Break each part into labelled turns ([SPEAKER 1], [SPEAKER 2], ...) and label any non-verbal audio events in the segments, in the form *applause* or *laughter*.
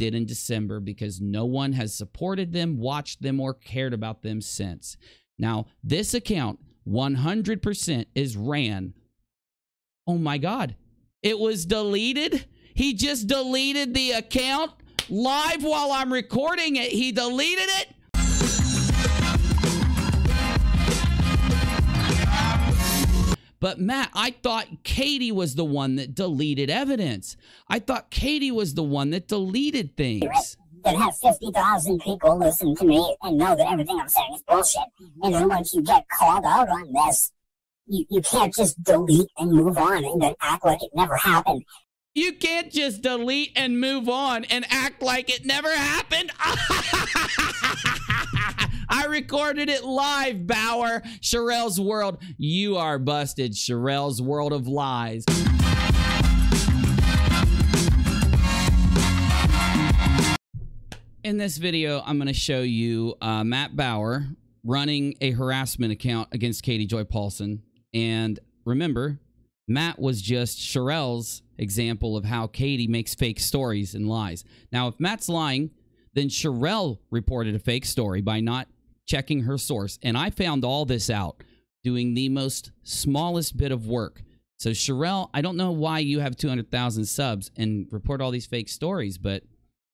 [SPEAKER 1] did in December because no one has supported them, watched them, or cared about them since. Now, this account 100% is ran. Oh my God. It was deleted. He just deleted the account live while I'm recording it. He deleted it. But Matt, I thought Katie was the one that deleted evidence. I thought Katie was the one that deleted things.
[SPEAKER 2] That have 50,000 people listen to me and know that everything I'm saying is bullshit. And then once you get called out on this, you, you can't just delete and move on and then act like it never happened.
[SPEAKER 1] You can't just delete and move on and act like it never happened. *laughs* I recorded it live, Baier. Sharrell's World. You are busted, Sharrell's World of Lies. In this video, I'm going to show you uh, Matt Baier running a harassment account against Katie Joy Paulson. And remember, Matt was just Sharrell's example of how Katie makes fake stories and lies. Now, if Matt's lying, then Sharrell reported a fake story by not checking her source. And I found all this out doing the most smallest bit of work. So, Sharrell, I don't know why you have 200,000 subs and report all these fake stories, but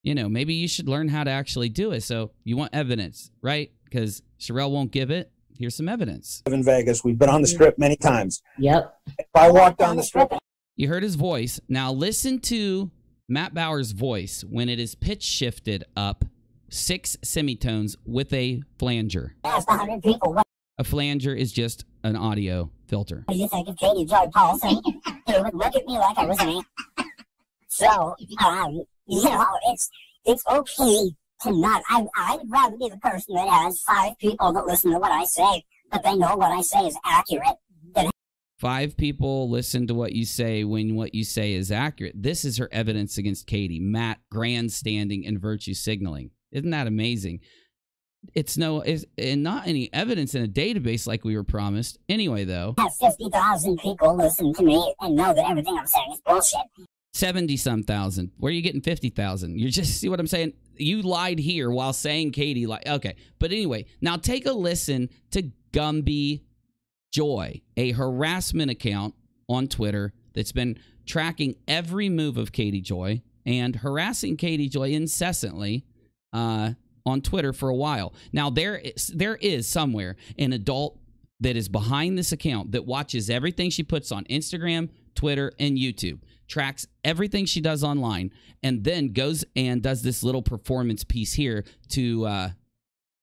[SPEAKER 1] you know, maybe you should learn how to actually do it. So, you want evidence, right? Because Sharrell won't give it. Here's some evidence.
[SPEAKER 3] in Vegas. We've been on the strip many times.
[SPEAKER 2] Yep.
[SPEAKER 3] If I walk down the strip,
[SPEAKER 1] You heard his voice. Now, listen to Matt Baier's voice when it is pitch shifted up six semitones with a flanger.
[SPEAKER 2] Asked 100 people, what
[SPEAKER 1] A flanger is just an audio filter.
[SPEAKER 2] do you think of Katie Joy Paulson? would look at me like I was an ant. So, um, you know, it's, it's okay to not, I, I'd rather be the person that has five people that listen to what I say, but they know what I say is accurate
[SPEAKER 1] Five people listen to what you say when what you say is accurate. This is her evidence against Katie. Matt grandstanding and virtue signaling. Isn't that amazing? It's no, it's, and not any evidence in a database like we were promised. Anyway, though,
[SPEAKER 2] 50,000 people listen to me and know that everything I'm saying is bullshit.
[SPEAKER 1] 70 some thousand. Where are you getting 50,000? You just see what I'm saying? You lied here while saying Katie lied. Okay. But anyway, now take a listen to Gumby Joy, a harassment account on Twitter that's been tracking every move of Katie Joy and harassing Katie Joy incessantly uh, on Twitter for a while. Now there is, there is somewhere an adult that is behind this account that watches everything she puts on Instagram, Twitter, and YouTube, tracks everything she does online, and then goes and does this little performance piece here to uh,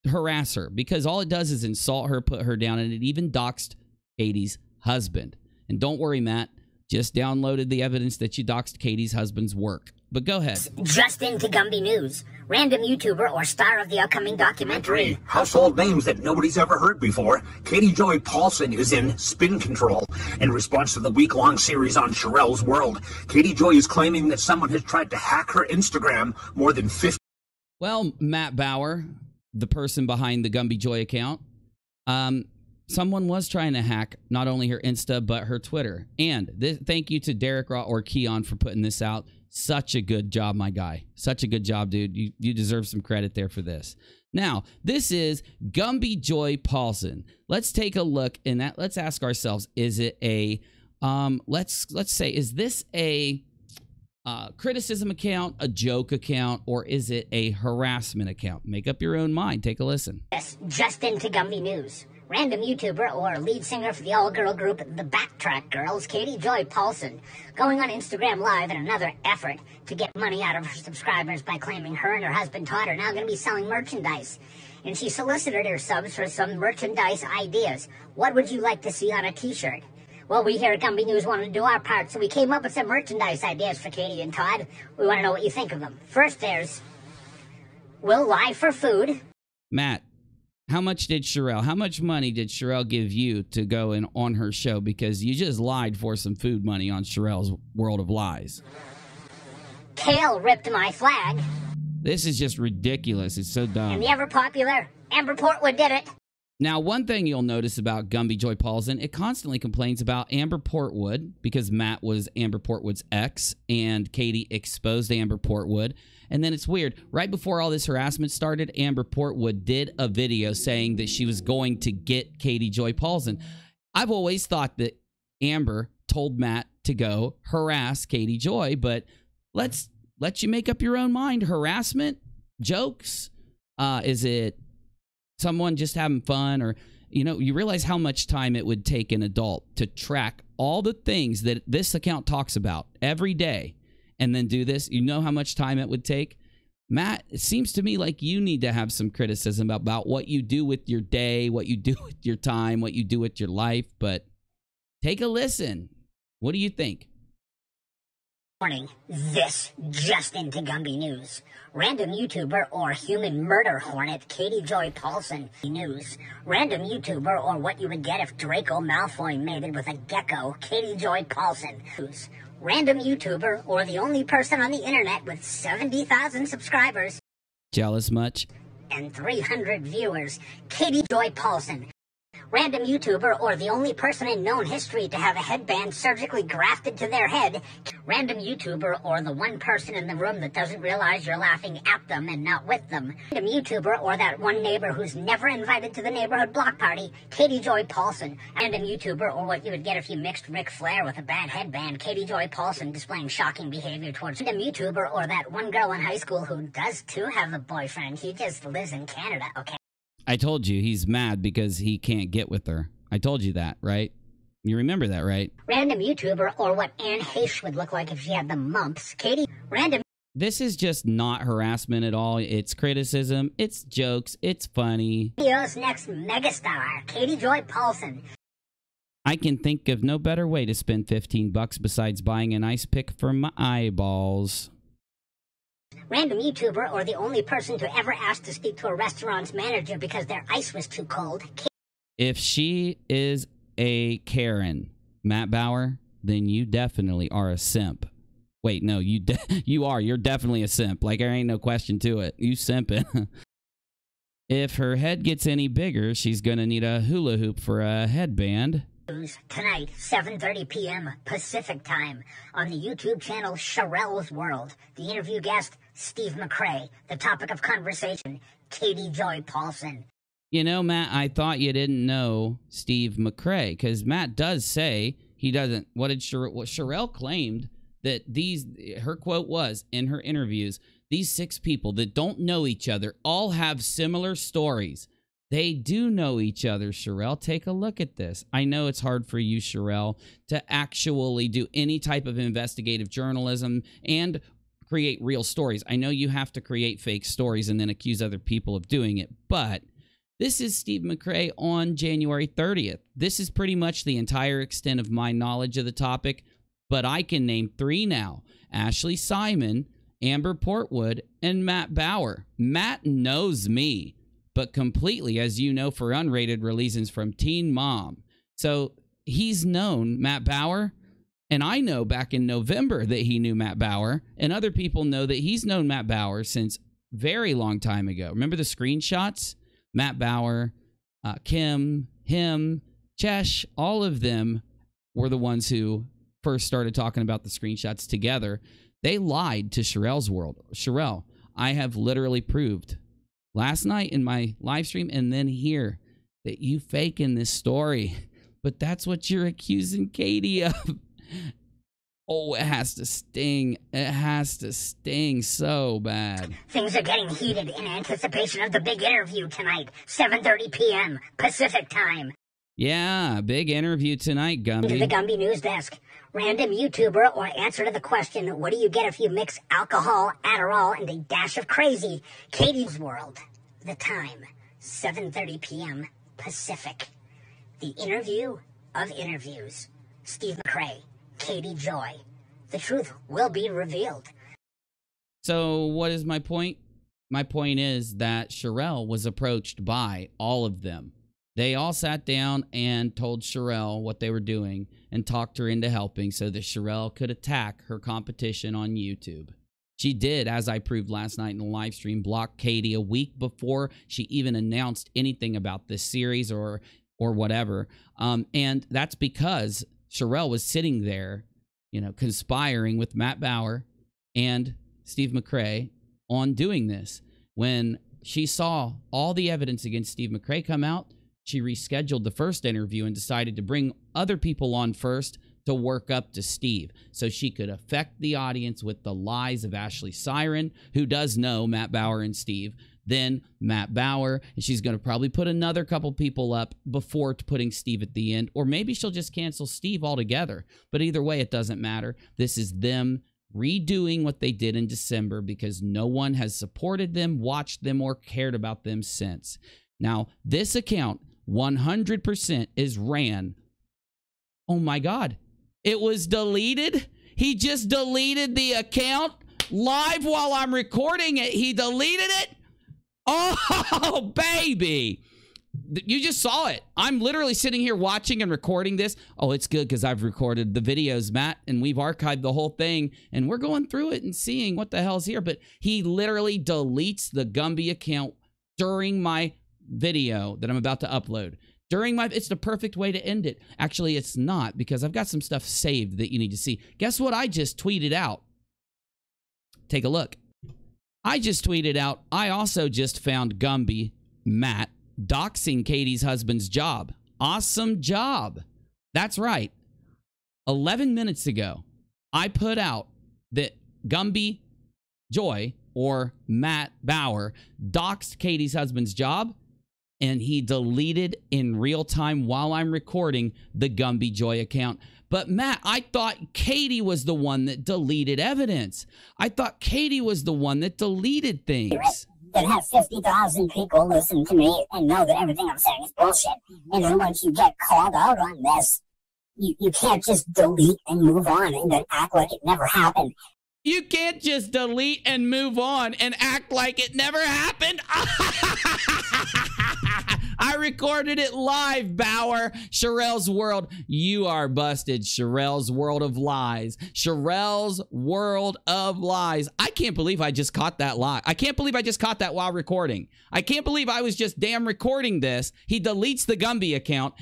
[SPEAKER 1] harass her because all it does is insult her, put her down, and it even doxed Katie's husband. And don't worry, Matt, just downloaded the evidence that you doxed Katie's husband's work. But go ahead.
[SPEAKER 2] Just into Gumby News. Random YouTuber or star of the upcoming documentary.
[SPEAKER 4] Household names that nobody's ever heard before. Katie Joy Paulson is in Spin Control. In response to the week long series on Sharrell's World, Katie Joy is claiming that someone has tried to hack her Instagram more than 50
[SPEAKER 1] Well, Matt Baier, the person behind the Gumby Joy account, um, someone was trying to hack not only her Insta but her Twitter. And this, thank you to Derek Raw or Keon for putting this out. Such a good job, my guy. Such a good job, dude. You you deserve some credit there for this. Now, this is Gumby Joy Paulson. Let's take a look and that let's ask ourselves, is it a um let's let's say is this a uh, criticism account, a joke account, or is it a harassment account? Make up your own mind. Take a listen.
[SPEAKER 2] Yes, just into Gumby News. Random YouTuber or lead singer for the all-girl group The Backtrack Girls, Katie Joy Paulson, going on Instagram Live in another effort to get money out of her subscribers by claiming her and her husband Todd are now going to be selling merchandise. And she solicited her subs for some merchandise ideas. What would you like to see on a t-shirt? Well, we here at Gumby News wanted to do our part, so we came up with some merchandise ideas for Katie and Todd. We want to know what you think of them. First, there's We'll Lie for Food.
[SPEAKER 1] Matt, how much did Sharrell, how much money did Sharrell give you to go in on her show? Because you just lied for some food money on Sharrell's World of Lies.
[SPEAKER 2] Kale ripped my flag.
[SPEAKER 1] This is just ridiculous. It's so dumb.
[SPEAKER 2] And the ever popular Amber Portwood did it.
[SPEAKER 1] Now, one thing you'll notice about Gumby Joy Paulson, it constantly complains about Amber Portwood because Matt was Amber Portwood's ex and Katie exposed Amber Portwood. And then it's weird. Right before all this harassment started, Amber Portwood did a video saying that she was going to get Katie Joy Paulson. I've always thought that Amber told Matt to go harass Katie Joy, but let's let you make up your own mind. Harassment, jokes, uh, is it someone just having fun or you know you realize how much time it would take an adult to track all the things that this account talks about every day and then do this. You know how much time it would take? Matt it seems to me like you need to have some criticism about what you do with your day what you *laughs* do with your time what you do with your life but take a listen. What do you think
[SPEAKER 2] Morning. This just into Gumby News. Random YouTuber or human murder hornet Katie Joy Paulson News. Random YouTuber or what you would get if Draco Malfoy mated with a gecko Katie Joy Paulson News. Random YouTuber or the only person on the internet with 70,000 subscribers
[SPEAKER 1] jealous much
[SPEAKER 2] and 300 viewers Katie Joy Paulson random YouTuber, or the only person in known history to have a headband surgically grafted to their head, random YouTuber, or the one person in the room that doesn't realize you're laughing at them and not with them, random YouTuber, or that one neighbor who's never invited to the neighborhood block party, Katie Joy Paulson, random YouTuber, or what you would get if you mixed Ric Flair with a bad headband, Katie Joy Paulson displaying shocking behavior towards random YouTuber, or that one girl in high school who does too have a boyfriend, he just lives in Canada, okay?
[SPEAKER 1] I told you he's mad because he can't get with her. I told you that, right? You remember that, right?
[SPEAKER 2] Random YouTuber or what Anne Heche would look like if she had the mumps. Katie, random.
[SPEAKER 1] This is just not harassment at all. It's criticism. It's jokes. It's funny.
[SPEAKER 2] Video's next megastar, Katie Joy Paulson.
[SPEAKER 1] I can think of no better way to spend 15 bucks besides buying an ice pick for my eyeballs
[SPEAKER 2] random YouTuber or the only person to ever ask to speak to a restaurant's manager because their ice was too cold.
[SPEAKER 1] If she is a Karen, Matt Baier, then you definitely are a simp. Wait, no, you de- *laughs* you are. You're definitely a simp. Like there ain't no question to it. You simping. *laughs* if her head gets any bigger, she's gonna need a hula hoop for a headband.
[SPEAKER 2] Tonight, 7.30 p.m. Pacific Time on the YouTube channel Sharrell's World. The interview guest, Steve McRae. The topic of conversation, Katie Joy Paulson.
[SPEAKER 1] You know, Matt, I thought you didn't know Steve McRae because Matt does say he doesn't. What did Sharrell, what Sharrell claimed that these, her quote was in her interviews, these six people that don't know each other all have similar stories they do know each other, Sharrell. Take a look at this. I know it's hard for you, Sharrell, to actually do any type of investigative journalism and create real stories. I know you have to create fake stories and then accuse other people of doing it, but this is Steve McRae on January 30th. This is pretty much the entire extent of my knowledge of the topic, but I can name three now Ashley Simon, Amber Portwood, and Matt Baier. Matt knows me but completely, as you know, for unrated releases from Teen Mom. So he's known Matt Baier. And I know back in November that he knew Matt Baier, and other people know that he's known Matt Baier since very long time ago. Remember the screenshots? Matt Baier, uh, Kim, him, Chesh, all of them were the ones who first started talking about the screenshots together. They lied to Sharrell's world. Sharrell, I have literally proved last night in my live stream and then here that you faking this story. *laughs* But that's what you're accusing Katie of. *laughs* Oh, it has to sting. It has to sting so bad.
[SPEAKER 2] Things are getting heated in anticipation of the big interview tonight, 7:30 p.m. Pacific time.
[SPEAKER 1] Yeah, big interview tonight, Gumby.
[SPEAKER 2] The Gumby News Desk. Random YouTuber or answer to the question, what do you get if you mix alcohol, Adderall, and a dash of crazy? Katie's World. The time, 7:30 p.m. Pacific. The interview of interviews. Steve McRae, Katie Joy. The truth will be revealed.
[SPEAKER 1] So, what is my point? My point is that Sharrell was approached by all of them. They all sat down and told Sharrell what they were doing and talked her into helping so that Sharrell could attack her competition on YouTube. She did, as I proved last night in the live stream, block Katie a week before she even announced anything about this series or or whatever. Um, and that's because Sharrell was sitting there, you know, conspiring with Matt Baier and Steve McRae on doing this. When she saw all the evidence against Steve McRae come out, she rescheduled the first interview and decided to bring other people on first to work up to Steve so she could affect the audience with the lies of Ashley Siren, who does know Matt Baier and Steve, then Matt Baier, and she's going to probably put another couple people up before putting Steve at the end, or maybe she'll just cancel Steve altogether. But either way, it doesn't matter. This is them redoing what they did in December because no one has supported them, watched them, or cared about them since. Now, this account 100% is ran. Oh my God. It was deleted. He just deleted the account live while I'm recording it. He deleted it. Oh, *laughs* baby. You just saw it. I'm literally sitting here watching and recording this. Oh, it's good because I've recorded the videos, Matt, and we've archived the whole thing and we're going through it and seeing what the hell's here. But he literally deletes the Gumby account during my video that I'm about to upload. During my, it's the perfect way to end it. Actually, it's not because I've got some stuff saved that you need to see. Guess what? I just tweeted out. Take a look. I just tweeted out, I also just found Gumby, Matt, doxing Katie's husband's job. Awesome job. That's right. 11 minutes ago, I put out that Gumby Joy or Matt Baier doxed Katie's husband's job and he deleted in real time while I'm recording the Gumby Joy account. But Matt, I thought Katie was the one that deleted evidence. I thought Katie was the one that deleted things.
[SPEAKER 2] That have 50,000 people listen to me and know that everything I'm saying is bullshit. And then once you get called out on this, you, you can't just delete and move on and then act like it never happened.
[SPEAKER 1] You can't just delete and move on and act like it never happened. *laughs* I recorded it live, Baier. Sharrell's World. You are busted. Sharrell's World of Lies. Sharrell's World of Lies. I can't believe I just caught that lie. I can't believe I just caught that while recording. I can't believe I was just damn recording this. He deletes the Gumby account.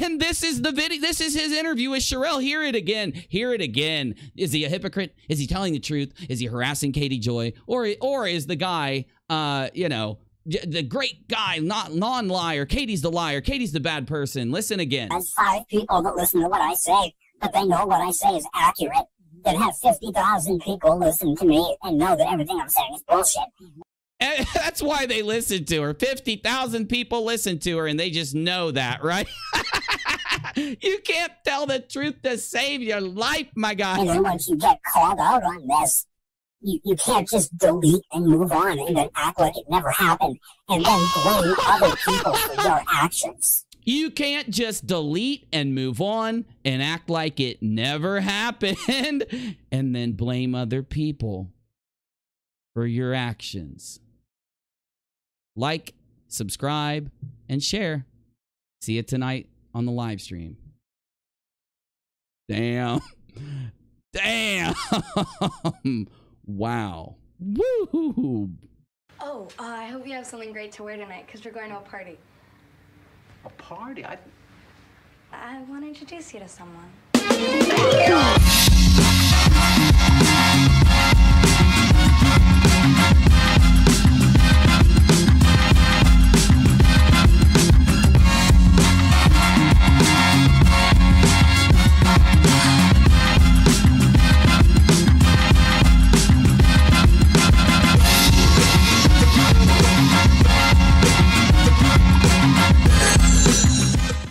[SPEAKER 1] And this is the video. This is his interview with Sharrell. Hear it again. Hear it again. Is he a hypocrite? Is he telling the truth? Is he harassing Katie Joy? Or, or is the guy, uh, you know, the great guy, not non-liar. Katie's the liar. Katie's the bad person. Listen again.
[SPEAKER 2] There's five people that listen to what I say, but they know what I say is accurate. That have 50,000 people listen to me and know that everything I'm saying is bullshit.
[SPEAKER 1] And *laughs* that's why they listen to her. 50,000 people listen to her and they just know that, right? *laughs* you can't tell the truth to save your life, my guy.
[SPEAKER 2] And then once you get called out on this, you, you can't just delete and move on and then act like it never happened and then blame other people for your actions.
[SPEAKER 1] You can't just delete and move on and act like it never *laughs* happened and then blame other people for your actions. Like, subscribe, and share. See you tonight on the live stream. Damn. *laughs* Damn. *laughs* Wow. Woo!
[SPEAKER 5] Oh, uh, I hope you have something great to wear tonight because we're going to a party.
[SPEAKER 4] A party? I...
[SPEAKER 5] I want to introduce you to someone. *laughs*